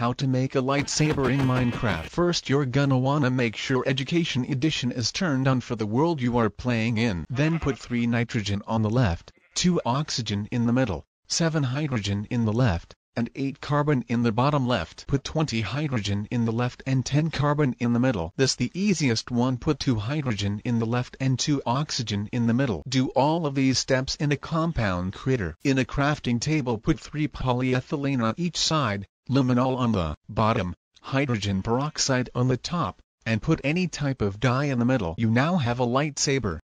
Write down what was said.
How to make a lightsaber in Minecraft First you're gonna wanna make sure Education Edition is turned on for the world you are playing in. Then put 3 nitrogen on the left, 2 oxygen in the middle, 7 hydrogen in the left, and 8 carbon in the bottom left. Put 20 hydrogen in the left and 10 carbon in the middle. This the easiest one put 2 hydrogen in the left and 2 oxygen in the middle. Do all of these steps in a compound creator. In a crafting table put 3 polyethylene on each side, luminol on the bottom, hydrogen peroxide on the top, and put any type of dye in the middle. You now have a lightsaber.